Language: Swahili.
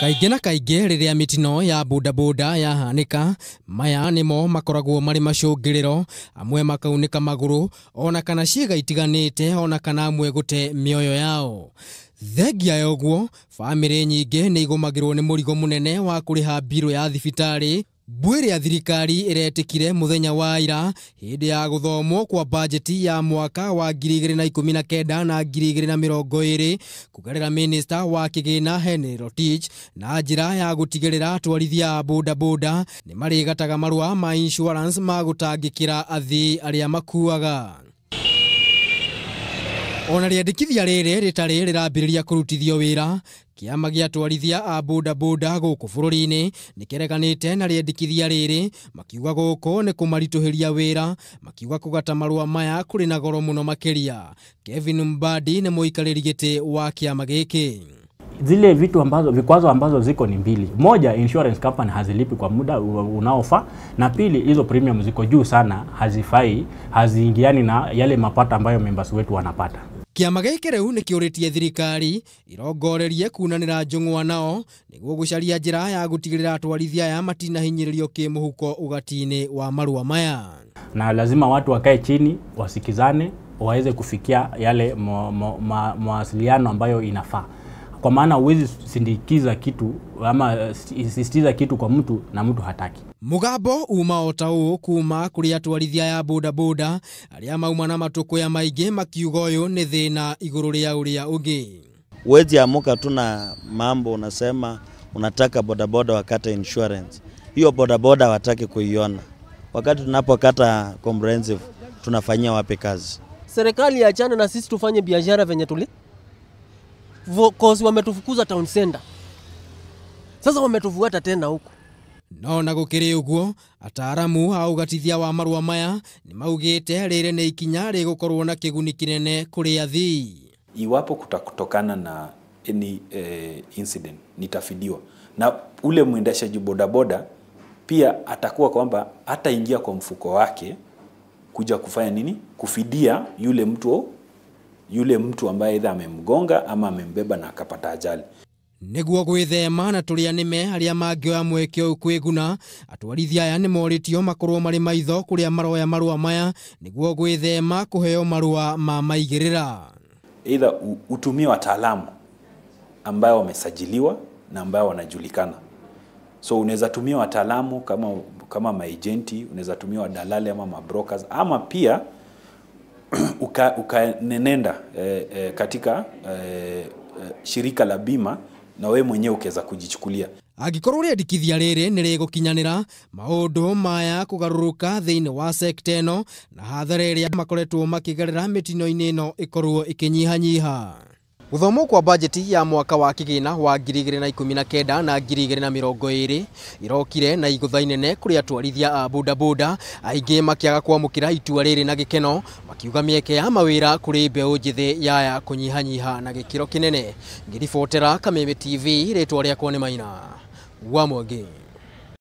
kaingĩ na kaingĩ rĩrĩa mĩtino ya bodaboda yahanĩka maya nĩmo makoragwo marĩ macũngĩrĩro. Amwe makaunĩka magũrũ ona kana ciĩga itiganĩte ona kana amwe gũte mĩoyo yao. Thengia ya igå bamĩrĩ nyingĩ nĩ må mũrigo mũnene wa kũrĩha mbirå ya thibitarĩ ya thirikari ĩretĩkire mũthenya wa ira hĩndĩ ya gũthomwo kwa bajeti ya mwaka wa 2019 na 2020 kũgerera minista wa kĩgĩna Henry Rotich na njĩra ya gũtigĩrĩra atwarithia a bodaboda nĩ marĩgataga marũa ma insurance ma gũtangĩkĩra athii arĩa makuaga ona rĩandĩkithia rĩrĩ rĩtarĩ rĩrambĩrĩria kũrutithio wĩra kĩama gĩa atwarithia a bodaboda gũkũ bũrũri-inĩ nĩ kĩreganĩte na rĩandĩkithia rĩrĩ makiuga gũkũ nĩ kũmaritũhĩria wĩra makiuga kũgata marũa maya kũrĩ na goro mũno makĩria Kevin Mbadi nĩ mũikarĩri gĩtĩ wa kĩama gĩkĩ zile vitu ambazo vikwazo ambazo ziko ni mbili. Moja, insurance company hazilipi kwa muda unaofaa, na pili, hizo premium ziko juu sana, hazifai, haziingiani na yale mapato ambayo members wetu wanapata. Kĩama giki riu ni kiuritie thirikari irongorerie kunanira njung'wa nao nĩguo gucaria njira ya gũtigĩrĩra atwarithia aya matinahinyĩrĩrio kĩmũhuko ũgati-inĩ wa marua maya. Na lazima watu wakae chini, wasikizane, waweze kufikia yale mawasiliano ambayo inafaa kwa maana huwezi sindikiza kitu ama sisitiza kitu kwa mtu na mtu hataki. mũgambo uma o ta uu kuma kũrĩ atwarithia ya bodaboda arĩa mauma na matũkũya maingĩ makiuga uyu nĩ thĩna igũrũ rĩa ũrĩa ũngĩ wezi amuka tu na mambo unasema unataka bodaboda wakate insurance. Hiyo bodaboda wataki kuiona. Wakati tunapokata comprehensive tunafanyia wapi kazi? serikali iachane na sisi tufanye biashara venye tuli Cause wametufukuza town center. Sasa wametuvuata tena huku. no na gukiri uguo ataramu a gatithia wa marua maya ni maugite rire ni ikinya rigukorwo na kiguni kinene kuri athii iwapo kutakutokana na any eh, incident nitafidiwa na ule mwendeshaji bodaboda pia atakuwa kwamba ataingia kwa mfuko wake kuja kufanya nini kufidia yule mtu yule mtu ambaye aidha amemgonga ama amembeba na akapata ajali. Niguo gwithema na turia nime aria mangioya mweke uyu kwiguna atwarithia aya ni moritio makorwo mari maitho kuria maroya marua maya niguo gwithema kuheo marua ma maigirira u- utumie wataalamu ambayo wamesajiliwa na ambayo wanajulikana. So unaweza tumia wataalamu kama kama maejenti unaweza tumia wadalali ama mabrokers ama pia uka- ukanenenda eh, eh, katika eh, eh, shirika la bima na wewe mwenyewe ukaweza kujichukulia. Angĩkorwo rĩandĩkithia rĩrĩ nĩ rĩgũkinyanĩra maũndũ maya kũgarũrũka thĩinĩ wa sekta ĩno na hathara ĩrĩa makoretwo makĩgerera mĩtino-inĩ ĩno ĩkorwo ĩkĩnyihanyiha. Gũthomwo kwa bajeti ya mwaka wa kĩgĩna wa 2019 na 2020 irokire na igũtha inene kũrĩ atwarithia a bodaboda aingĩ makĩaga kwamũkĩra itua rĩrĩ na gĩkeno makiuga mieke ya mawira kuri mbeu njithi yaya kunyihanyiha na gikiro kinene ngiribotera kameme tv ritwa rĩakwa ni maina. Wa mwangi